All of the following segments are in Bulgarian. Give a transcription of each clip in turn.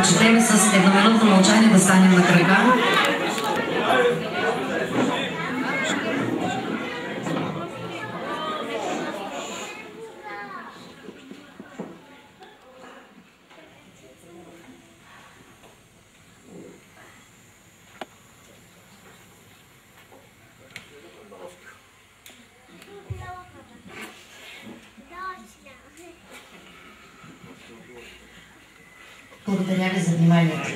почетем с едноминутно мълчание, да станем на кръга. Благодаря ви за вниманието.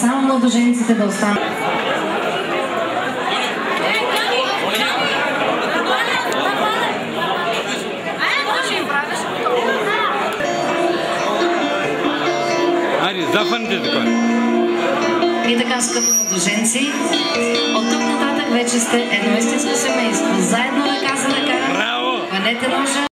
Само младожениците да останат. Ари, зафаните така. И така, скъпи младоженци, от тук нататък вече сте едно истинско семейство. Заедно ръка за ръка. Браво! Хванете ножа.